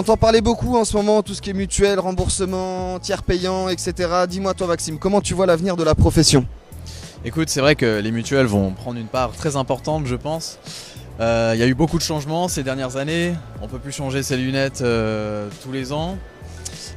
On entend parler beaucoup en ce moment, tout ce qui est mutuel, remboursement, tiers payant, etc. Dis-moi toi Maxime, comment tu vois l'avenir de la profession? Écoute, c'est vrai que les mutuelles vont prendre une part très importante, je pense. Euh, Il y a eu beaucoup de changements ces dernières années. On peut plus changer ses lunettes euh, tous les ans.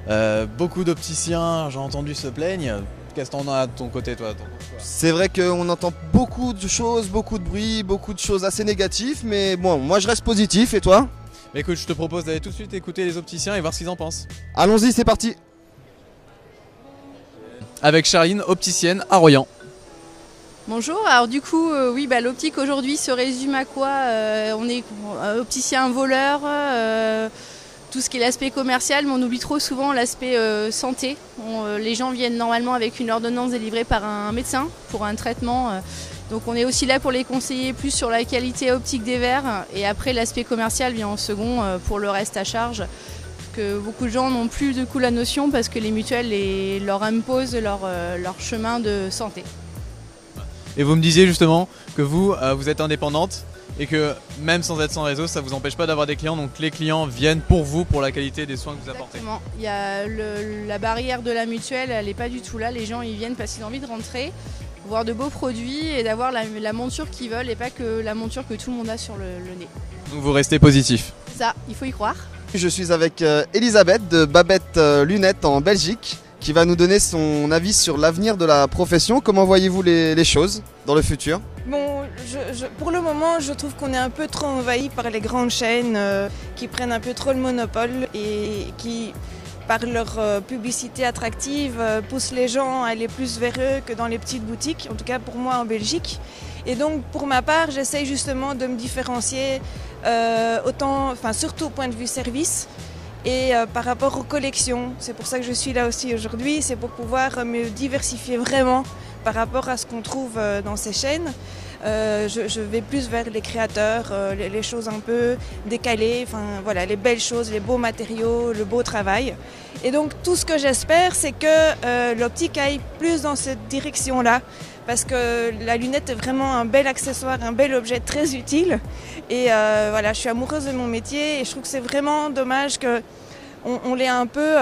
Euh, beaucoup d'opticiens, j'ai entendu, se plaignent. Qu'est-ce que t'en as de ton côté, toi C'est vrai qu'on entend beaucoup de choses, beaucoup de bruit, beaucoup de choses assez négatives, mais bon, moi je reste positif et toi? Mais Écoute, je te propose d'aller tout de suite écouter les opticiens et voir ce qu'ils en pensent. Allons-y, c'est parti Avec Charline, opticienne à Royan. Bonjour, alors du coup, euh, oui, bah, l'optique aujourd'hui se résume à quoi Euh, On est euh, opticien voleur, euh, tout ce qui est l'aspect commercial, mais on oublie trop souvent l'aspect euh, santé. On, euh, les gens viennent normalement avec une ordonnance délivrée par un médecin pour un traitement. Donc on est aussi là pour les conseiller plus sur la qualité optique des verres et après l'aspect commercial vient en second euh, pour le reste à charge que beaucoup de gens n'ont plus du coup la notion parce que les mutuelles les- leur imposent leur, euh, leur chemin de santé. Et vous me disiez justement que vous, euh, vous êtes indépendante et que même sans être sans réseau, ça vous empêche pas d'avoir des clients. Donc les clients viennent pour vous, pour la qualité des soins que vous apportez. Exactement. Il y a le- la barrière de la mutuelle, elle n'est pas du tout là. Les gens ils viennent parce qu'ils ont envie de rentrer, voir de beaux produits et d'avoir la, la monture qu'ils veulent et pas que la monture que tout le monde a sur le, le nez. Donc vous restez positif. Ça, il faut y croire. Je suis avec euh, Elisabeth de Babette euh, Lunettes en Belgique qui va nous donner son avis sur l'avenir de la profession. Comment voyez-vous les, les choses dans le futur? Bon, je- je- pour le moment, je trouve qu'on est un peu trop envahi par les grandes chaînes euh, qui prennent un peu trop le monopole et qui, par leur euh, publicité attractive, euh, poussent les gens à aller plus vers eux que dans les petites boutiques, en tout cas pour moi en Belgique. Et donc, pour ma part, j'essaye justement de me différencier euh, autant, enfin surtout au point de vue service et par rapport aux collections. C'est pour ça que je suis là aussi aujourd'hui, c'est pour pouvoir me diversifier vraiment par rapport à ce qu'on trouve dans ces chaînes. Euh, je, vais plus vers les créateurs, euh, les, choses un peu décalées, enfin voilà, les belles choses, les beaux matériaux, le beau travail. Et donc tout ce que j'espère, c'est que euh, l'optique aille plus dans cette direction-là, parce que la lunette est vraiment un bel accessoire, un bel objet très utile. Et voilà, je suis amoureuse de mon métier et je trouve que c'est vraiment dommage que on, l'ait un peu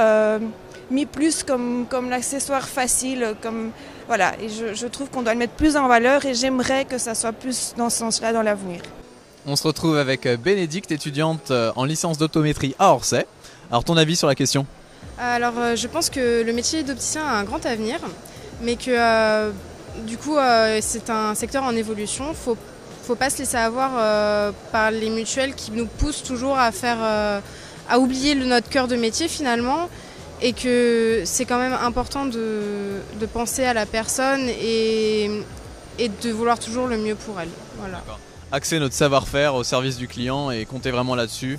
mis plus comme, comme l'accessoire facile, comme voilà. Et je, je trouve qu'on doit le mettre plus en valeur et j'aimerais que ça soit plus dans ce sens-là dans l'avenir. On se retrouve avec euh, Bénédicte, étudiante euh, en licence d'optométrie à Orsay. Alors ton avis sur la question? Alors, euh, je pense que le métier d'opticien a un grand avenir, mais que euh, du coup, euh, c'est un secteur en évolution. Faut, faut pas se laisser avoir euh, par les mutuelles qui nous poussent toujours à faire, euh, à oublier le, notre cœur de métier finalement, et que c'est quand même important de, de penser à la personne et, et de vouloir toujours le mieux pour elle. Voilà, Axer notre savoir-faire au service du client et compter vraiment là-dessus.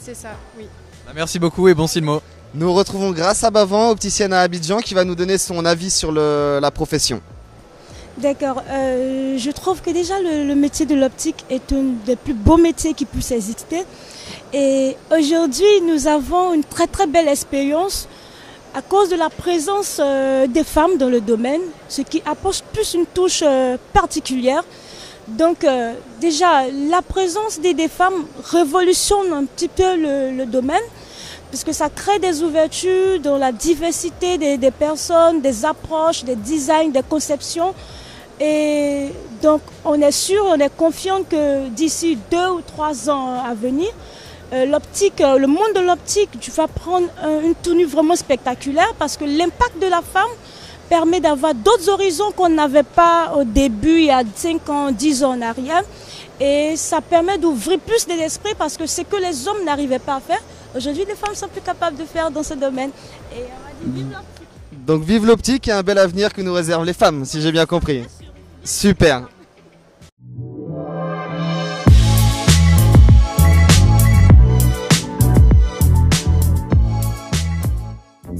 c'est ça, oui. Bah, merci beaucoup et bon Silmo. Nous retrouvons Grâce à Bavant, opticienne à Abidjan, qui va nous donner son avis sur le- la profession. D'accord. Euh, je trouve que déjà le, le métier de l'optique est un des plus beaux métiers qui puisse exister. Et aujourd'hui, nous avons une très très belle expérience à cause de la présence euh, des femmes dans le domaine, ce qui apporte plus une touche euh, particulière. Donc euh, déjà, la présence des, des femmes révolutionne un petit peu le, le domaine parce que ça crée des ouvertures dans la diversité des, des personnes, des approches, des designs, des conceptions. Et donc, on est sûr, on est confiant que d'ici deux ou trois ans à venir, euh, l'optique, euh, le monde de l'optique vas prendre un- une tenue vraiment spectaculaire parce que l'impact de la femme permet d'avoir d'autres horizons qu'on n'avait pas au début, il y a 5 ans, 10 ans en arrière. Et ça permet d'ouvrir plus les esprits parce que ce que les hommes n'arrivaient pas à faire, aujourd'hui les femmes sont plus capables de faire dans ce domaine. Et on va dire, vive l'optique. Donc vive l'optique et un bel avenir que nous réservent les femmes, si j'ai bien compris. Super.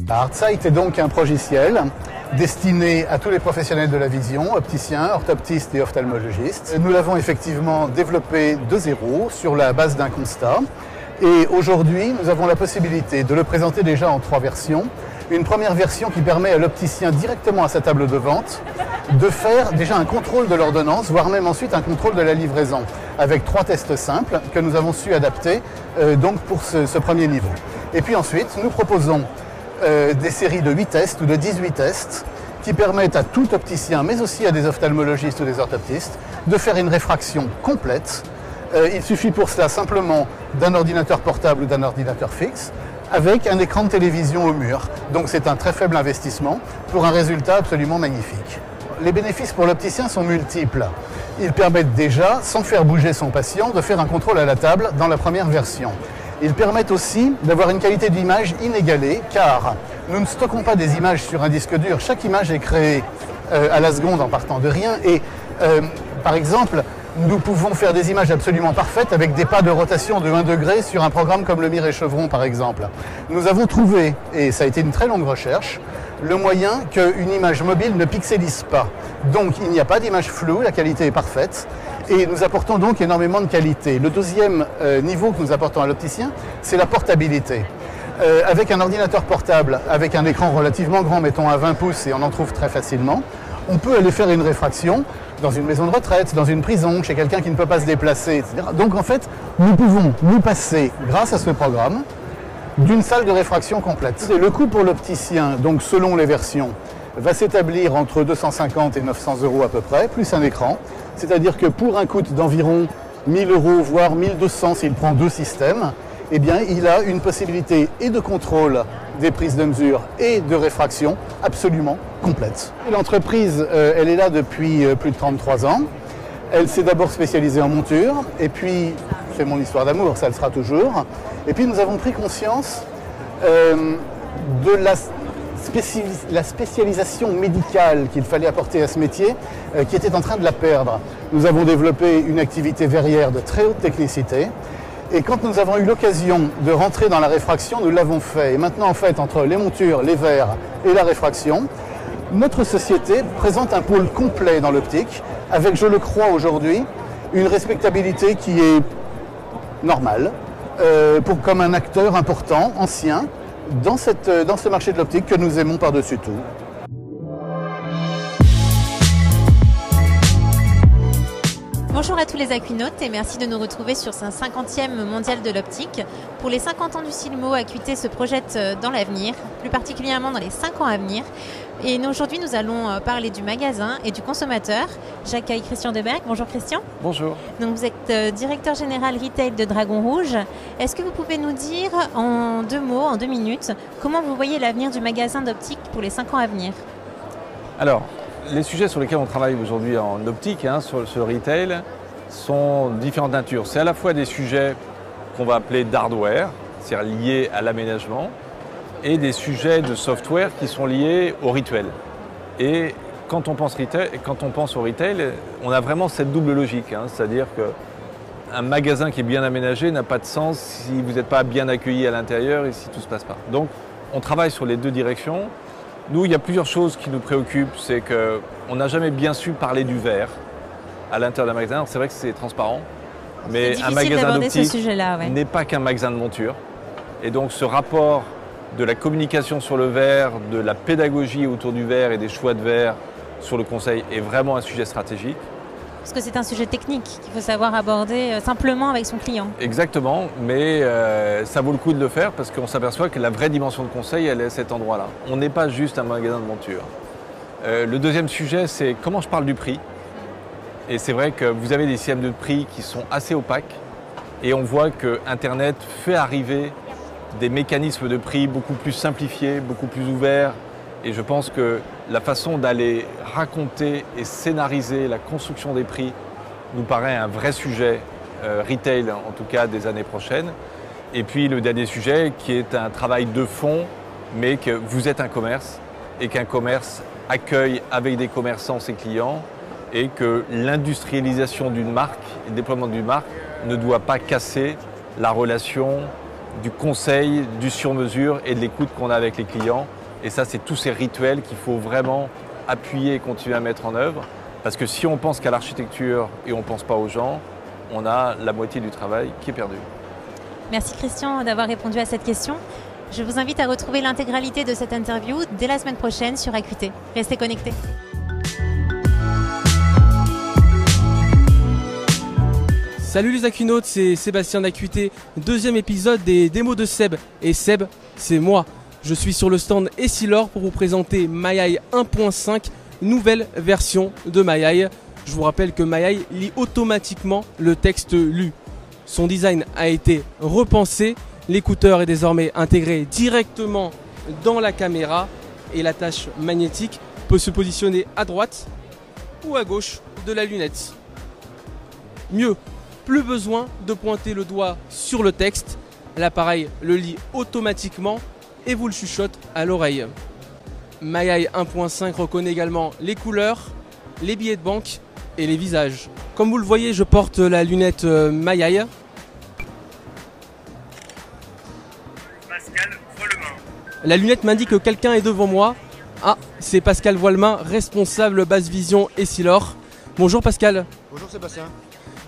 Artsight est donc un progiciel destiné à tous les professionnels de la vision, opticiens, orthoptistes et ophtalmologistes. Nous l'avons effectivement développé de zéro sur la base d'un constat. Et aujourd'hui, nous avons la possibilité de le présenter déjà en trois versions. Une première version qui permet à l'opticien directement à sa table de vente de faire déjà un contrôle de l'ordonnance, voire même ensuite un contrôle de la livraison, avec trois tests simples que nous avons su adapter euh, donc pour ce, premier niveau. Et puis ensuite, nous proposons euh, des séries de 8 tests ou de 18 tests qui permettent à tout opticien, mais aussi à des ophtalmologistes ou des orthoptistes, de faire une réfraction complète. Euh, il suffit pour cela simplement d'un ordinateur portable ou d'un ordinateur fixe avec un écran de télévision au mur. Donc c'est un très faible investissement pour un résultat absolument magnifique. Les bénéfices pour l'opticien sont multiples. Ils permettent déjà, sans faire bouger son patient, de faire un contrôle à la table dans la première version. Ils permettent aussi d'avoir une qualité d'image inégalée car nous ne stockons pas des images sur un disque dur. Chaque image est créée euh, à la seconde en partant de rien et euh, par exemple, nous pouvons faire des images absolument parfaites avec des pas de rotation de 1 degré sur un programme comme le Miret Chevron par exemple. Nous avons trouvé, et ça a été une très longue recherche, le moyen qu'une image mobile ne pixelise pas. Donc il n'y a pas d'image floue, la qualité est parfaite, et nous apportons donc énormément de qualité. Le deuxième euh, niveau que nous apportons à l'opticien, c'est la portabilité. Euh, avec un ordinateur portable, avec un écran relativement grand, mettons à 20 pouces, et on en trouve très facilement, on peut aller faire une réfraction dans une maison de retraite, dans une prison, chez quelqu'un qui ne peut pas se déplacer, etc. Donc en fait, nous pouvons nous passer, grâce à ce programme, d'une salle de réfraction complète. Le coût pour l'opticien, donc selon les versions, va s'établir entre 250 et 900 euros à peu près, plus un écran. C'est-à-dire que pour un coût d'environ 1000 euros, voire 1200 s'il prend deux systèmes, eh bien, il a une possibilité et de contrôle des prises de mesure et de réfraction absolument complète. L'entreprise, euh, elle est là depuis euh, plus de 33 ans. Elle s'est d'abord spécialisée en monture, et puis, c'est mon histoire d'amour, ça le sera toujours. Et puis nous avons pris conscience euh, de la, spécialisation médicale qu'il fallait apporter à ce métier, qui était en train de la perdre. Nous avons développé une activité verrière de très haute technicité, et quand nous avons eu l'occasion de rentrer dans la réfraction, nous l'avons fait. Et maintenant, en fait, entre les montures, les verres et la réfraction, notre société présente un pôle complet dans l'optique, avec, je le crois aujourd'hui, une respectabilité qui est normale, euh, pour, comme un acteur important, ancien, cette, dans ce marché de l'optique que nous aimons par-dessus tout. Bonjour à tous les aquinautes et merci de nous retrouver sur ce 50e mondial de l'optique. Pour les 50 ans du Silmo, Acuité se projette euh, dans l'avenir, plus particulièrement dans les 5 ans à venir. Et aujourd'hui, nous allons euh, parler du magasin et du consommateur. J'accueille Christian Deberg. Bonjour Christian. Bonjour. Donc vous êtes euh, directeur général retail de Dragon Rouge. Est-ce que vous pouvez nous dire en deux mots, en deux minutes, comment vous voyez l'avenir du magasin d'optique pour les 5 ans à venir? Alors, les sujets sur lesquels on travaille aujourd'hui en optique, hein, sur, le retail, sont différentes natures. C'est à la fois des sujets qu'on va appeler d'hardware, c'est-à-dire liés à l'aménagement, et des sujets de software qui sont liés au rituel. Et quand on pense, au retail, on a vraiment cette double logique, hein, c'est-à-dire qu'un magasin qui est bien aménagé n'a pas de sens si vous n'êtes pas bien accueilli à l'intérieur et si tout ne se passe pas. Donc on travaille sur les deux directions. Nous, il y a plusieurs choses qui nous préoccupent. C'est qu'on n'a jamais bien su parler du verre à l'intérieur d'un magasin. C'est vrai que c'est transparent, mais un magasin d'optique n'est pas qu'un magasin de monture. Et donc ce rapport de la communication sur le verre, de la pédagogie autour du verre et des choix de verre sur le conseil est vraiment un sujet stratégique. Parce que c'est un sujet technique qu'il faut savoir aborder euh, simplement avec son client. Exactement, mais euh, ça vaut le coup de le faire parce qu'on s'aperçoit que la vraie dimension de conseil, elle est à cet endroit-là. On n'est pas juste un magasin de monture. Euh, le deuxième sujet, c'est comment je parle du prix. Et c'est vrai que vous avez des systèmes de prix qui sont assez opaques et on voit que Internet fait arriver des mécanismes de prix beaucoup plus simplifiés, beaucoup plus ouverts. Et je pense que la façon d'aller raconter et scénariser la construction des prix nous paraît un vrai sujet euh, retail, en tout cas des années prochaines. Et puis le dernier sujet qui est un travail de fond, mais que vous êtes un commerce et qu'un commerce accueille avec des commerçants ses clients et que l'industrialisation d'une marque, le déploiement d'une marque ne doit pas casser la relation du conseil, du sur-mesure et de l'écoute qu'on a avec les clients. Et ça, c'est tous ces rituels qu'il faut vraiment appuyer et continuer à mettre en œuvre. Parce que si on pense qu'à l'architecture et on ne pense pas aux gens, on a la moitié du travail qui est perdu. Merci Christian d'avoir répondu à cette question. Je vous invite à retrouver l'intégralité de cette interview dès la semaine prochaine sur Acuité. Restez connectés. Salut les Aquinautes, c'est Sébastien d'Acuité, deuxième épisode des démos de Seb. Et Seb, c'est moi. Je suis sur le stand Essilor pour vous présenter MyEye 1.5, nouvelle version de MyEye. Je vous rappelle que MyEye lit automatiquement le texte lu. Son design a été repensé, l'écouteur est désormais intégré directement dans la caméra et la tâche magnétique peut se positionner à droite ou à gauche de la lunette. Mieux, plus besoin de pointer le doigt sur le texte, l'appareil le lit automatiquement et vous le chuchote à l'oreille. MyEye 1.5 reconnaît également les couleurs, les billets de banque et les visages. Comme vous le voyez, je porte la lunette euh, MyEye. La lunette m'indique que quelqu'un est devant moi. Ah, c'est Pascal Voilemain, responsable basse vision et Silor. Bonjour Pascal. Bonjour Sébastien.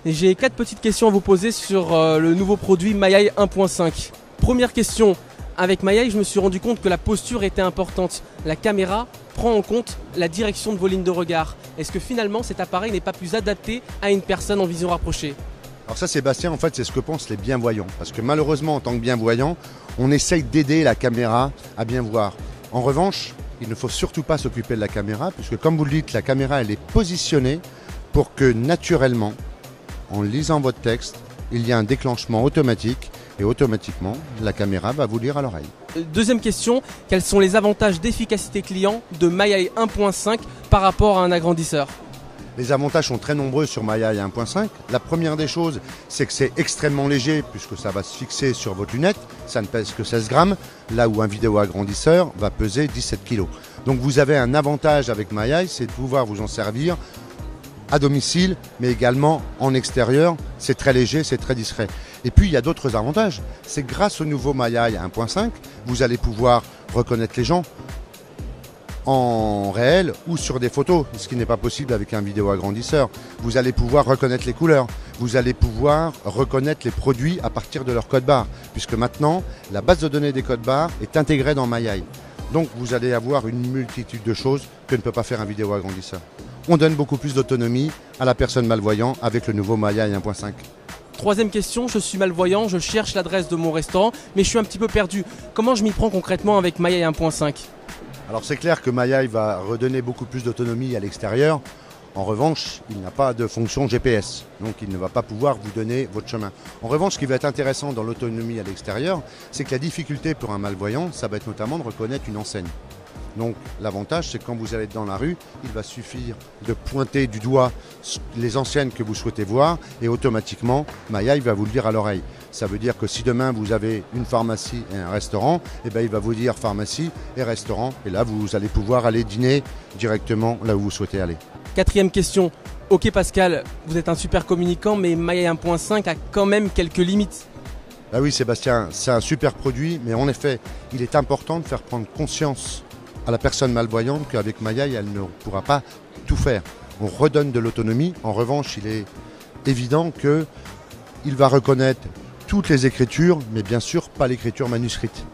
J'ai quatre petites questions à vous poser sur euh, le nouveau produit MyEye 1.5. Première question, avec MyEye, je me suis rendu compte que la posture était importante. La caméra prend en compte la direction de vos lignes de regard. Est-ce que finalement cet appareil n'est pas plus adapté à une personne en vision rapprochée? Alors ça Sébastien, en fait c'est ce que pensent les bienvoyants. Parce que malheureusement en tant que bienvoyant, on essaye d'aider la caméra à bien voir. En revanche, il ne faut surtout pas s'occuper de la caméra, puisque comme vous le dites, la caméra elle est positionnée pour que naturellement, en lisant votre texte, il y a un déclenchement automatique et automatiquement, la caméra va vous lire à l'oreille. Deuxième question, quels sont les avantages d'efficacité client de MyEye 1.5 par rapport à un agrandisseur les avantages sont très nombreux sur MyEye 1.5. La première des choses, c'est que c'est extrêmement léger puisque ça va se fixer sur votre lunette. Ça ne pèse que 16 grammes, là où un vidéo agrandisseur va peser 17 kg. Donc vous avez un avantage avec MyEye, c'est de pouvoir vous en servir à domicile, mais également en extérieur. C'est très léger, c'est très discret. Et puis il y a d'autres avantages. C'est grâce au nouveau MyEye 1.5, vous allez pouvoir reconnaître les gens en réel ou sur des photos, ce qui n'est pas possible avec un vidéo agrandisseur. Vous allez pouvoir reconnaître les couleurs, vous allez pouvoir reconnaître les produits à partir de leur code barre, puisque maintenant la base de données des codes barres est intégrée dans MyEye. Donc vous allez avoir une multitude de choses que ne peut pas faire un vidéo agrandisseur. On donne beaucoup plus d'autonomie à la personne malvoyante avec le nouveau MyEye 1.5. Troisième question, je suis malvoyant, je cherche l'adresse de mon restaurant, mais je suis un petit peu perdu. Comment je m'y prends concrètement avec MyEye 1.5 Alors c'est clair que MyEye va redonner beaucoup plus d'autonomie à l'extérieur. En revanche, il n'a pas de fonction GPS, donc il ne va pas pouvoir vous donner votre chemin. En revanche, ce qui va être intéressant dans l'autonomie à l'extérieur, c'est que la difficulté pour un malvoyant, ça va être notamment de reconnaître une enseigne. Donc l'avantage, c'est que quand vous allez dans la rue, il va suffire de pointer du doigt les anciennes que vous souhaitez voir et automatiquement, Maya il va vous le dire à l'oreille. Ça veut dire que si demain vous avez une pharmacie et un restaurant, eh ben, il va vous dire pharmacie et restaurant. Et là, vous allez pouvoir aller dîner directement là où vous souhaitez aller. Quatrième question. Ok Pascal, vous êtes un super communicant, mais Maya 1.5 a quand même quelques limites. Ah oui Sébastien, c'est un super produit, mais en effet, il est important de faire prendre conscience à la personne malvoyante qu'avec Maya, elle ne pourra pas tout faire. On redonne de l'autonomie. En revanche, il est évident qu'il va reconnaître toutes les écritures, mais bien sûr pas l'écriture manuscrite.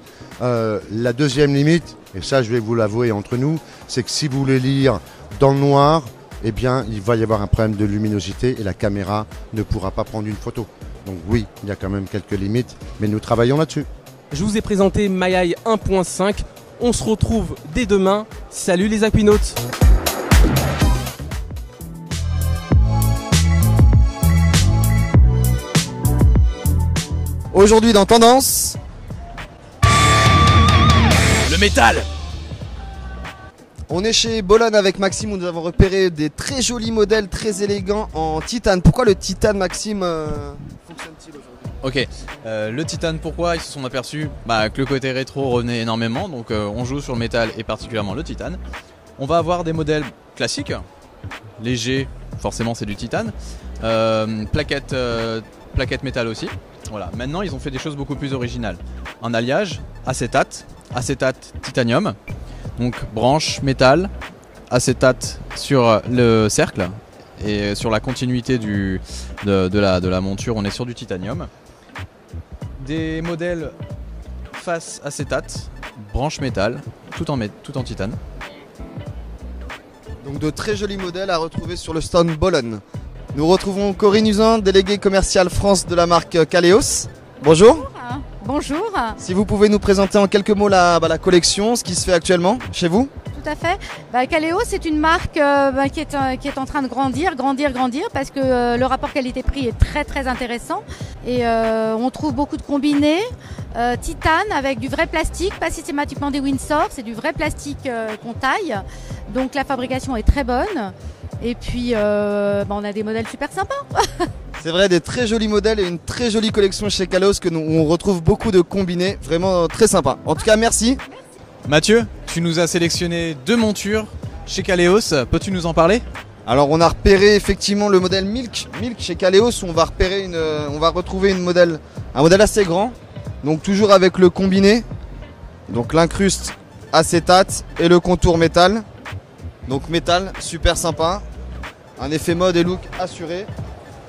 Euh, la deuxième limite, et ça je vais vous l'avouer entre nous, c'est que si vous voulez lire dans le noir, eh bien il va y avoir un problème de luminosité et la caméra ne pourra pas prendre une photo. Donc oui, il y a quand même quelques limites, mais nous travaillons là-dessus. Je vous ai présenté MyEye 1.5. On se retrouve dès demain. Salut les Aquinautes Aujourd'hui dans Tendance, Le métal. On est chez Bologne avec Maxime. Où nous avons repéré des très jolis modèles très élégants en titane. Pourquoi le titane Maxime euh, fonctionne-t-il aujourd'hui? Ok, euh, le titane pourquoi Ils se sont aperçus bah, que le côté rétro revenait énormément, donc euh, on joue sur le métal et particulièrement le titane. On va avoir des modèles classiques, légers, forcément c'est du titane, euh, plaquettes, euh, métal aussi. Voilà. Maintenant ils ont fait des choses beaucoup plus originales. Un alliage, acétate, acétate titanium, donc branche métal, acétate sur le cercle et sur la continuité de la monture on est sur du titanium. Des modèles face acétate, branche métal, tout en, tout en titane. Donc de très jolis modèles à retrouver sur le stand Bologne. Nous retrouvons Corinne Usan, déléguée commerciale France de la marque Kaleos. Bonjour. Bonjour, Si vous pouvez nous présenter en quelques mots la, bah, la collection, ce qui se fait actuellement chez vous tout à fait. Bah, Kaleo, c'est une marque euh, bah, qui, est, euh, qui est en train de grandir, grandir, grandir, parce que euh, le rapport qualité-prix est très très intéressant. Et on trouve beaucoup de combinés, titane avec du vrai plastique, pas systématiquement des Windsor, c'est du vrai plastique qu'on taille. Donc la fabrication est très bonne. Et puis bah, on a des modèles super sympas. C'est vrai, des très jolis modèles et une très jolie collection chez Kaleos que nous, où on retrouve beaucoup de combinés, vraiment très sympa. En tout cas, merci. Mathieu, tu nous as sélectionné deux montures chez Kaleos. Peux-tu nous en parler? Alors on a repéré effectivement le modèle Milk, chez Kaleos, où on va repérer euh, on va retrouver une modèle, un modèle assez grand, donc toujours avec le combiné, donc l'incruste acétate et le contour métal. Donc métal, super sympa, un effet mode et look assuré.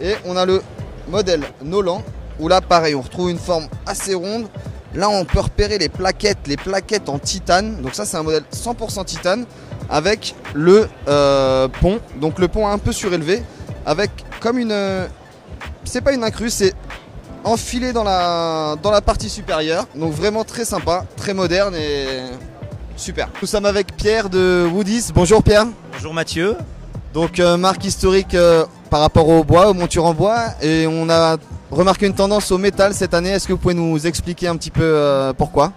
Et on a le modèle Nolan, où là pareil, on retrouve une forme assez ronde. Là on peut repérer les plaquettes, les plaquettes en titane. Donc ça c'est un modèle 100% titane avec le euh, pont. Donc le pont un peu surélevé avec comme une... euh, c'est pas une incruste, c'est enfilé dans la, dans la partie supérieure. Donc vraiment très sympa, très moderne et super. Nous sommes avec Pierre de Woodies. Bonjour Pierre. Bonjour Mathieu. Donc euh, marque historique par rapport au bois, aux montures en bois. Et on a remarqué une tendance au métal cette année. Est-ce que vous pouvez nous expliquer un petit peu euh, pourquoi?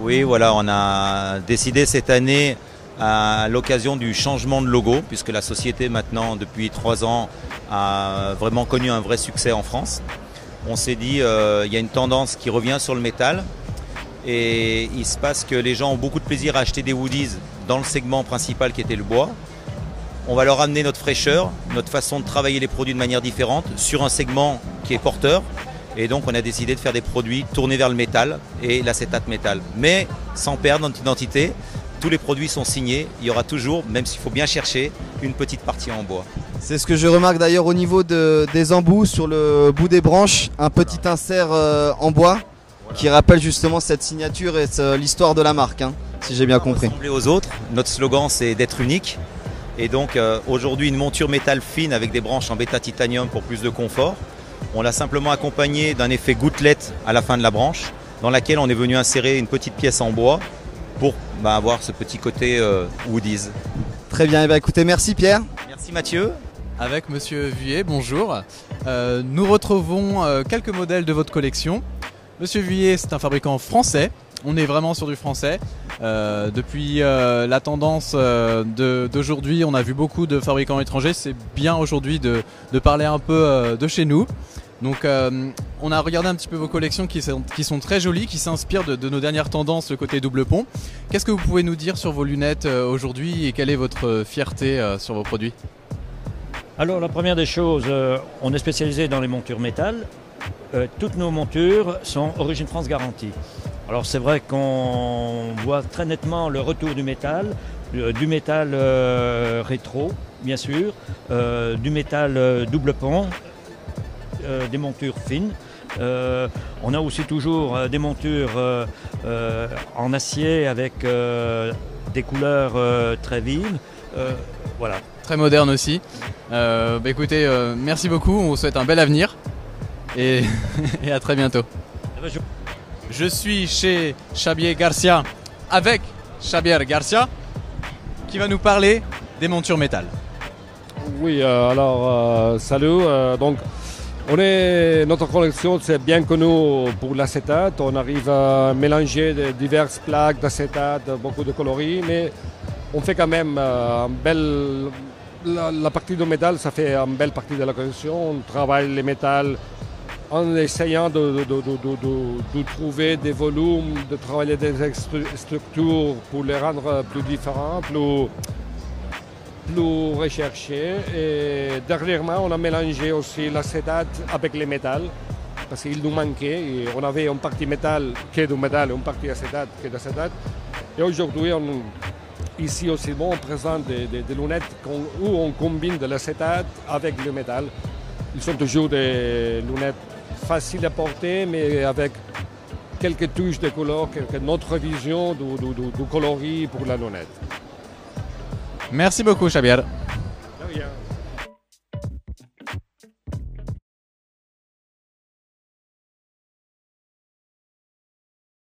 Oui, voilà, on a décidé cette année à l'occasion du changement de logo, puisque la société maintenant depuis trois ans a vraiment connu un vrai succès en France. On s'est dit euh, il y a une tendance qui revient sur le métal et il se passe que les gens ont beaucoup de plaisir à acheter des woodies dans le segment principal qui était le bois. On va leur amener notre fraîcheur, notre façon de travailler les produits de manière différente sur un segment qui est porteur. Et donc on a décidé de faire des produits tournés vers le métal et l'acétate métal. Mais sans perdre notre identité, tous les produits sont signés. Il y aura toujours, même s'il faut bien chercher, une petite partie en bois. C'est ce que je remarque d'ailleurs au niveau de- des embouts sur le bout des branches, un petit insert euh, en bois qui rappelle justement cette signature et l'histoire de la marque, hein, si j'ai bien compris. Ressembler aux autres, notre slogan c'est d'être unique. Et donc euh, aujourd'hui une monture métal fine avec des branches en bêta titanium pour plus de confort. On l'a simplement accompagné d'un effet gouttelette à la fin de la branche, dans laquelle on est venu insérer une petite pièce en bois pour bah, avoir ce petit côté euh, woodies. Très bien, eh ben, écoutez, merci Pierre. Merci Mathieu. Avec Monsieur Vuillet, bonjour. Euh, nous retrouvons euh, quelques modèles de votre collection. Monsieur Vuillet, c'est un fabricant français. On est vraiment sur du français. Euh, depuis euh, la tendance euh, d'aujourd'hui, on a vu beaucoup de fabricants étrangers. C'est bien aujourd'hui de, parler un peu de chez nous. Donc on a regardé un petit peu vos collections qui sont, très jolies, qui s'inspirent de, de nos dernières tendances, le côté double pont. Qu'est-ce que vous pouvez nous dire sur vos lunettes aujourd'hui et quelle est votre fierté sur vos produits? Alors la première des choses, on est spécialisé dans les montures métal. Toutes nos montures sont origine France garantie. Alors c'est vrai qu'on voit très nettement le retour du métal, euh, du métal euh, rétro bien sûr, euh, du métal euh, double pont, des montures fines. On a aussi toujours des montures en acier avec des couleurs très vives. Voilà. Très moderne aussi. Bah écoutez, merci beaucoup, on vous souhaite un bel avenir et, et à très bientôt. Je suis chez Xavier Garcia avec Xavier Garcia qui va nous parler des montures métal. Oui, euh, alors euh, salut. euh, donc, on est, notre collection c'est bien connu pour l'acétate. On arrive à mélanger de diverses plaques d'acétate, beaucoup de coloris, mais on fait quand même un. La, partie du métal, ça fait une belle partie de la collection. On travaille les métals en essayant de, trouver des volumes, de travailler des structures pour les rendre plus différents, plus plus recherché. Et dernièrement, on a mélangé aussi l'acétate avec les métals parce qu'il nous manquait. On avait une partie métal qui est du métal et une partie acétate qui est d'acétate. Et aujourd'hui, on- ici aussi, on présente des, lunettes où on combine de l'acétate avec le métal. Ils sont toujours des lunettes faciles à porter, mais avec quelques touches de couleur, quelques notre vision du, du, du- du coloris pour la lunette. Merci beaucoup, Xavier. De rien.